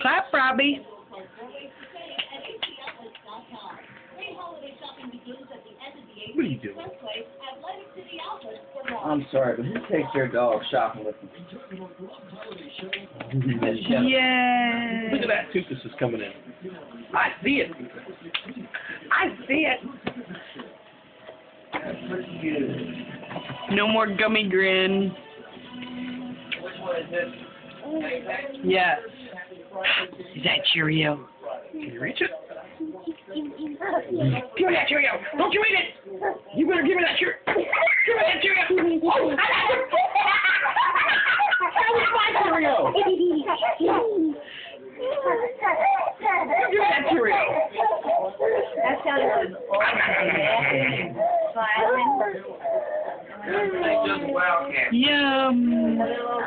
Clap, Robbie. What are you doing? I'm sorry, but who takes their dog shopping with them? Yay. Look at that Toothless is coming in. I see it. I see it. No more gummy grin. Which one is this? Yes. Is that Cheerio? Can you reach it? Give me that Cheerio! Don't you eat it! You better give me that Cheerio! Give me that Cheerio! Oh, I got it! That was my Cheerio! Give me that Cheerio! That sounded smiling. Just Yum. A little